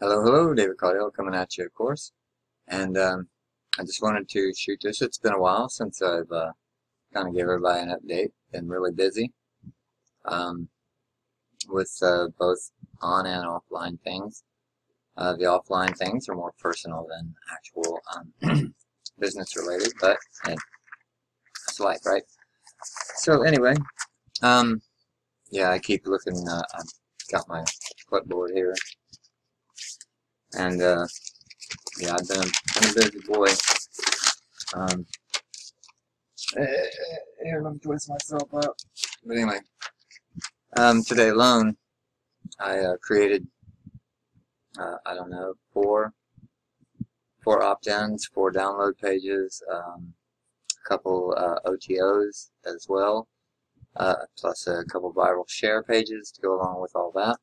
Hello, hello, David Caudill coming at you, of course. And um, I just wanted to shoot this. It's been a while since I've uh, kind of gave everybody an update. Been really busy um, with uh, both on and offline things. Uh, the offline things are more personal than actual um, business related, but that's life, right? So anyway, um, yeah, I keep looking. Uh, I've got my clipboard here. And, uh, yeah, I've been, been a busy boy. Um, eh, eh, eh, here, let me twist myself up. But anyway, um, today alone, I uh, created, uh, I don't know, four, four opt-ins, four download pages, um, a couple uh, OTOs as well, uh, plus a couple viral share pages to go along with all that.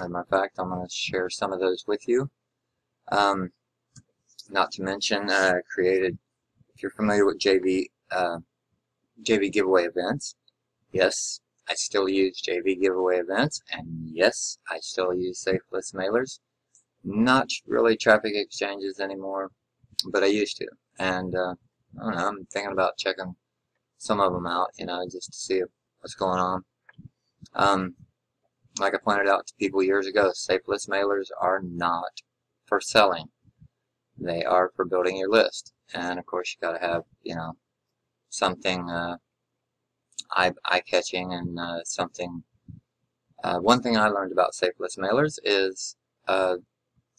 As a matter of fact, I'm going to share some of those with you. Um, not to mention, uh, created, if you're familiar with JV, uh, JV giveaway events, yes, I still use JV giveaway events, and yes, I still use safe list mailers. Not really traffic exchanges anymore, but I used to. And, uh, I don't know, I'm thinking about checking some of them out, you know, just to see what's going on. Um, like I pointed out to people years ago, safe list mailers are not for selling. They are for building your list. And of course, you got to have, you know, something uh, eye-catching and uh, something. Uh, one thing I learned about safe list mailers is uh,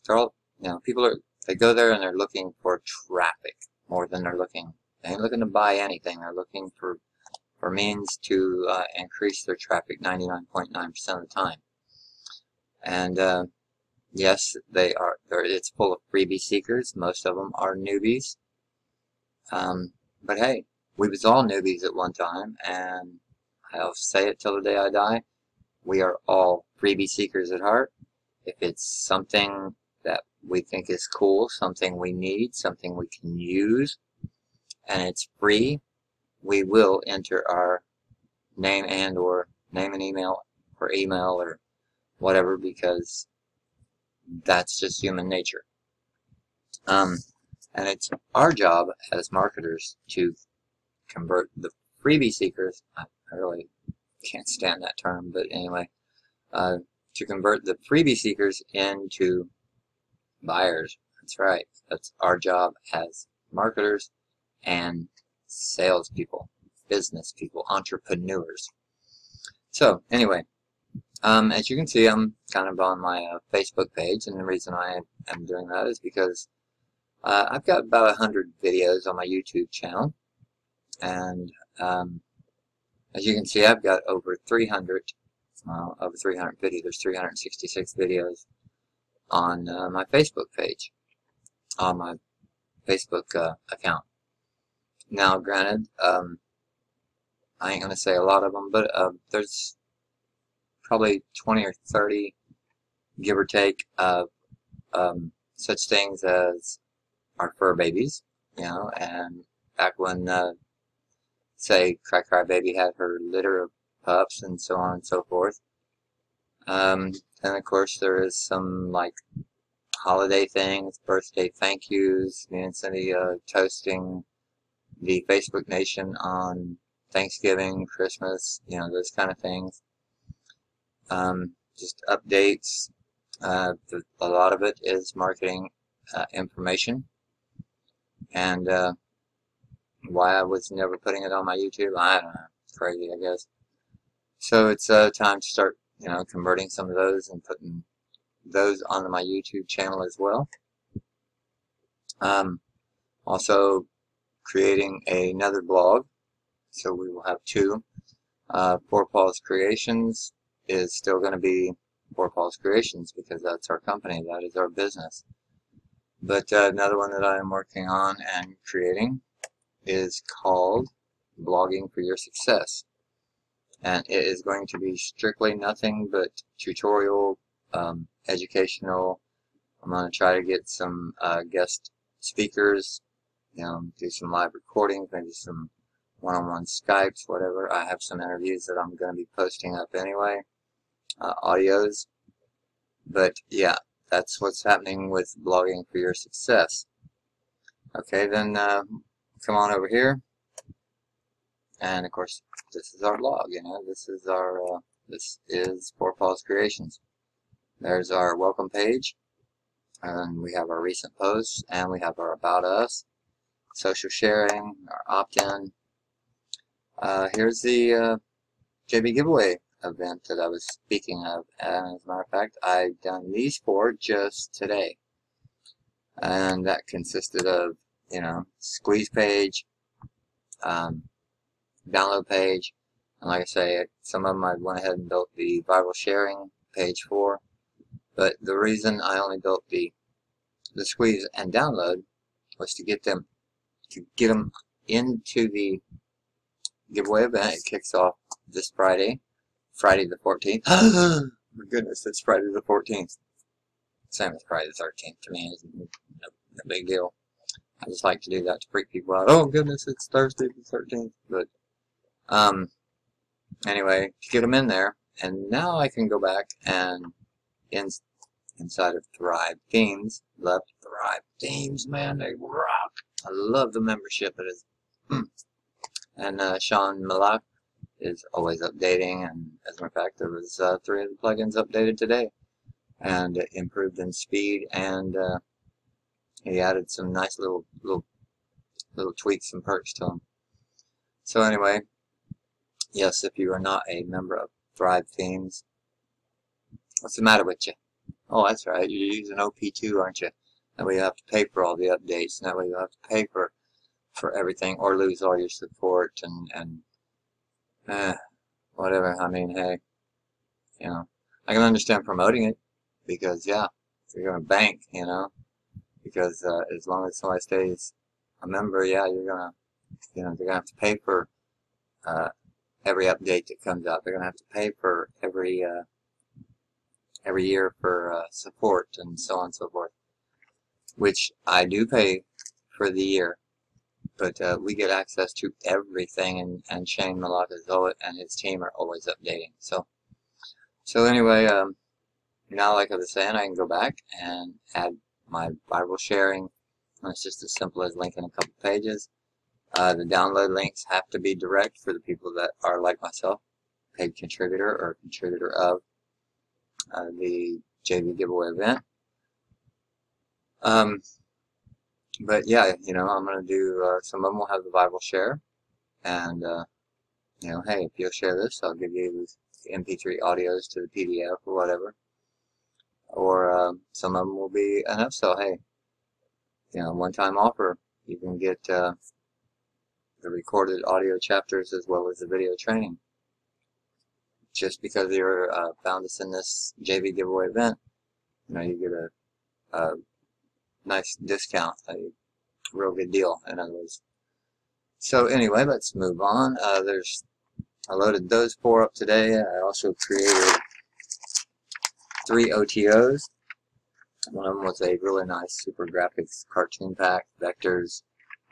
they're all, you know, people are, they go there and they're looking for traffic more than they're looking, they ain't looking to buy anything. They're looking for, for means to uh, increase their traffic 99.9% .9 of the time. And uh, Yes, they are. It's full of freebie seekers. Most of them are newbies. Um, but hey, we was all newbies at one time, and I'll say it till the day I die. We are all freebie seekers at heart. If it's something that we think is cool, something we need, something we can use, and it's free, we will enter our name and or name and email or email or whatever because that's just human nature. Um, and it's our job as marketers to convert the freebie seekers, I, really can't stand that term, but anyway, uh, to convert the freebie seekers into buyers. That's right. That's our job as marketers and salespeople, business people, entrepreneurs. So anyway, um, as you can see, I'm kind of on my uh, Facebook page, and the reason I am doing that is because uh, I've got about 100 videos on my YouTube channel, and um, as you can see, I've got over 300, uh, over 350, there's 366 videos on uh, my Facebook page, on my Facebook uh, account. Now, granted, um, I ain't to say a lot of them, but uh, there's probably 20 or 30, give or take, of um, such things as our fur babies, you know, and back when, uh, say, Cry Cry Baby had her litter of pups and so on and so forth. Um, and of course there is some, like, holiday things, birthday thank yous, me and Cindy uh, toasting the Facebook Nation on Thanksgiving, Christmas, you know, those kind of things um, just updates. Uh, the, a lot of it is marketing uh, information. And uh, why I was never putting it on my YouTube, I don't know. Crazy, I guess. So it's uh, time to start, you know, converting some of those and putting those onto my YouTube channel as well. Um, also creating another blog. So we will have two. Uh, Four Paws Creations is still going to be Four Paws Creations because that's our company, that is our business. But uh, another one that I am working on and creating is called Blogging for Your Success. And it is going to be strictly nothing but tutorial, um, educational. I'm going to try to get some uh, guest speakers, you know, do some live recordings, maybe some one-on-one -on -one Skypes, whatever. I have some interviews that I'm going to be posting up anyway uh, audios. But yeah, that's what's happening with blogging for your success. Okay, then uh, come on over here. And of course, this is our blog, you know, this is our, uh, this is Four Paws Creations. There's our welcome page, and we have our recent posts, and we have our About Us, social sharing, our opt-in. Uh, here's the uh, JV giveaway event that I was speaking of, and as a matter of fact, I've done these four just today. And that consisted of, you know, squeeze page, um, download page, and like I say, some of them I went ahead and built the viral sharing page for. But the reason I only built the the squeeze and download was to get them to get them into the giveaway event. It kicks off this Friday, Friday the 14th. My goodness, it's Friday the 14th. Same as Friday the 13th to me. It's no, no big deal. I just like to do that to freak people out. Oh goodness, it's Thursday the 13th. But um, anyway, to get them in there, and now I can go back and in, inside of Thrive Themes, love Thrive Themes, man, they rock. I love the membership. It is, hmm. And uh, Sean Melaugh is always updating, and as a matter of fact, there was uh, three of the plugins updated today, and improved in speed, and uh, he added some nice little little little tweaks and perks to them. So anyway, yes, if you are not a member of Thrive Themes, What's the matter with you? Oh, that's right. You're using OP2, aren't you? That way you have to pay for all the updates. And that way you have to pay for for everything or lose all your support and and eh, whatever. I mean, hey, you know, I can understand promoting it because yeah, if you're gonna bank, you know, because uh, as long as somebody stays a member, yeah, you're gonna, you know, they're gonna have to pay for uh, every update that comes out. They're gonna have to pay for every uh, every year for uh, support and so on and so forth, which I do pay for the year. But uh, we get access to everything, and, and Shane Malaka Zoet and his team are always updating. So, so anyway, um, now like I was saying, I can go back and add my viral sharing. And It's just as simple as linking a couple pages. Uh, the download links have to be direct for the people that are like myself, paid contributor or contributor of uh, the JV giveaway event. Um, but yeah, you know, I'm going to do, uh, some of them will have the viral share. And, uh, you know, hey, if you'll share this, I'll give you the MP3 audios to the PDF or whatever. Or uh, some of them will be an upsell. Hey, you know, one-time offer. You can get uh, the recorded audio chapters as well as the video training just because you're uh, found us in this JV giveaway event, you know, you get a, a nice discount, a real good deal, in other words. So anyway, let's move on. Uh, there's, I loaded those four up today. I also created three OTOs. One of them was a really nice super graphics cartoon pack, vectors,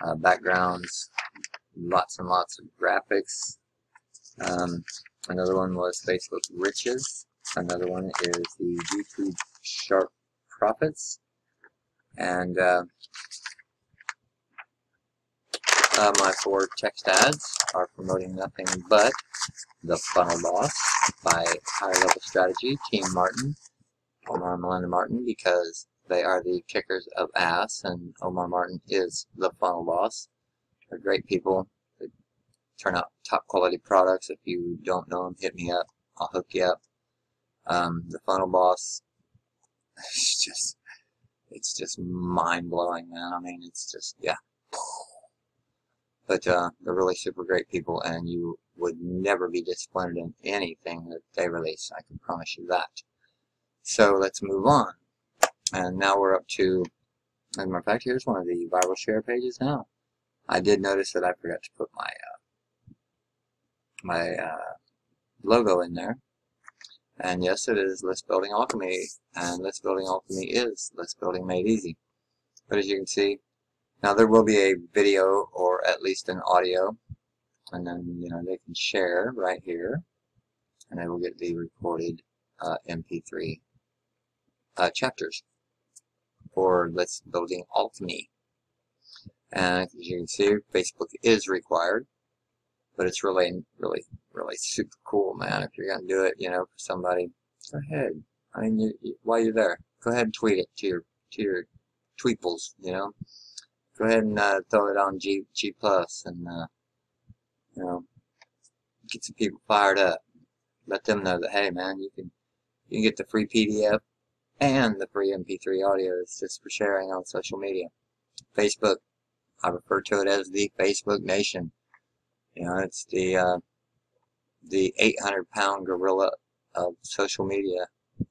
uh, backgrounds, lots and lots of graphics. Um, Another one was Facebook Riches. Another one is the YouTube Sharp Profits. And uh, uh, my four text ads are promoting nothing but The Funnel Boss by Higher Level Strategy, Team Martin, Omar and Melinda Martin, because they are the kickers of ass, and Omar Martin is the Funnel Boss. They're great people They turn out top quality products. If you don't know them, hit me up. I'll hook you up. Um, the Funnel Boss, it's just, it's just mind blowing, man. I mean, it's just, yeah. But uh, they're really super great people, and you would never be disappointed in anything that they release. I can promise you that. So let's move on. And now we're up to, as a matter of fact, here's one of the viral share pages now. I did notice that I forgot to put my uh, my uh, logo in there. And yes, it is List Building Alchemy, and List Building Alchemy is List Building Made Easy. But as you can see, now there will be a video or at least an audio, and then you know they can share right here, and they will get the recorded uh, MP3 uh, chapters. for List Building Alchemy. And as you can see, Facebook is required, but it's really, really, really super cool, man. If you're gonna do it, you know, for somebody, go ahead. I mean, you, you, while you're there, go ahead and tweet it to your to your tweeples, you know. Go ahead and uh, throw it on G G plus and uh, you know get some people fired up. Let them know that hey, man, you can you can get the free PDF and the free MP3 audio. It's just for sharing on social media. Facebook, I refer to it as the Facebook Nation. You know, it's the uh, the 800 pound gorilla of social media,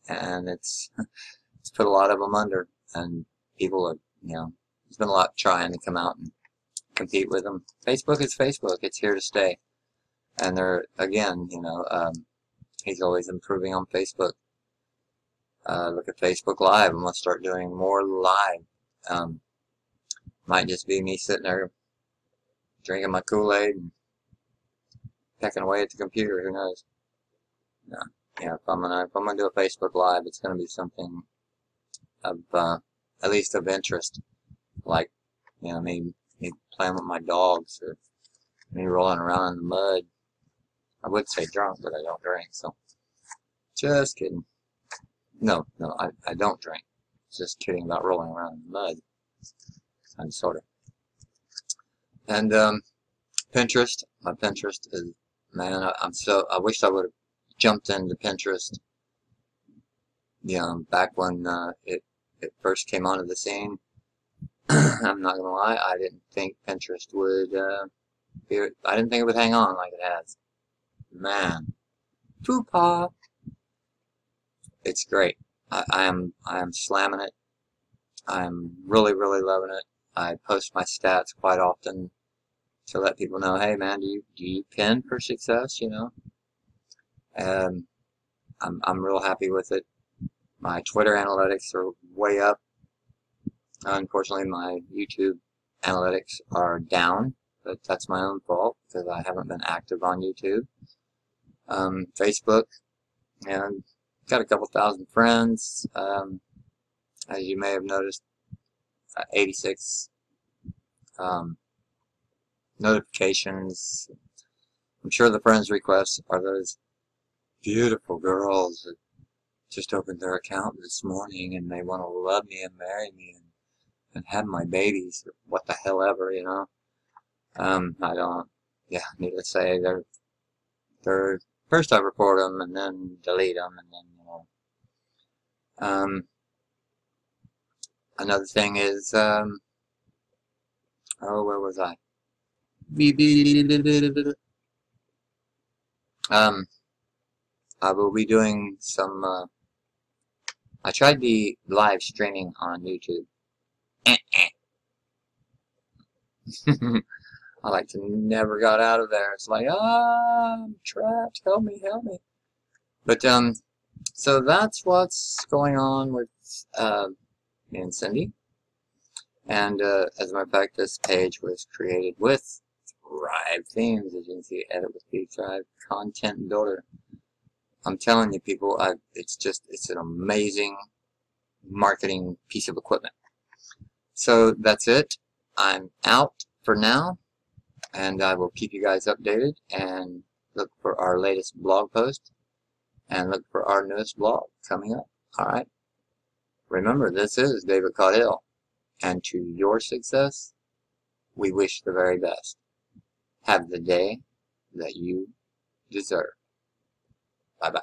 and it's it's put a lot of them under, and people are you know there's been a lot trying to come out and compete with them. Facebook is Facebook; it's here to stay, and they're again, you know, um, he's always improving on Facebook. Uh, look at Facebook Live. I'm gonna start doing more live. Um, might just be me sitting there drinking my Kool-Aid and pecking away at the computer. Who knows? No. Yeah, if I'm gonna if I'm gonna do a Facebook Live, it's gonna be something of uh, at least of interest, like you know me me playing with my dogs or me rolling around in the mud. I would say drunk, but I don't drink, so just kidding. No, no, I, I don't drink. Just kidding about rolling around in the mud. I'm sort of. And um, Pinterest, my Pinterest is man. I, am so. I wish I would have jumped into Pinterest. You know, back when uh, it it first came onto the scene. I'm not gonna lie. I didn't think Pinterest would. Uh, be, I didn't think it would hang on like it has. Man, pop it's great. I, I am I am slamming it. I'm really really loving it. I post my stats quite often to let people know, hey man, do you do you pin for success? You know, and I'm I'm real happy with it. My Twitter analytics are way up. Unfortunately, my YouTube analytics are down, but that's my own fault because I haven't been active on YouTube. Um, Facebook, and got a couple thousand friends. Um, as you may have noticed, uh, 86 um, notifications. I'm sure the friends requests are those beautiful girls that just opened their account this morning and they want to love me and marry me and, and have my babies. Or what the hell ever, you know? Um, I don't, yeah, need to say, they're, they're, first I report them and then delete them and then you know. um, another thing is, um, oh, where was I? Um, I will be doing some, uh, I tried the live streaming on YouTube. I like to never got out of there. It's like, ah, I'm trapped. Help me, help me. But, um, so that's what's going on with uh, me and Cindy. And uh, as a matter of fact, this page was created with Thrive Themes. As you can see, Edit with P Thrive Content Builder. I'm telling you, people, I, it's just, it's an amazing marketing piece of equipment. So that's it. I'm out for now, and I will keep you guys updated and look for our latest blog post and look for our newest blog coming up. Alright? Remember, this is David Caudill, and to your success, we wish the very best. Have the day that you deserve. Bye-bye.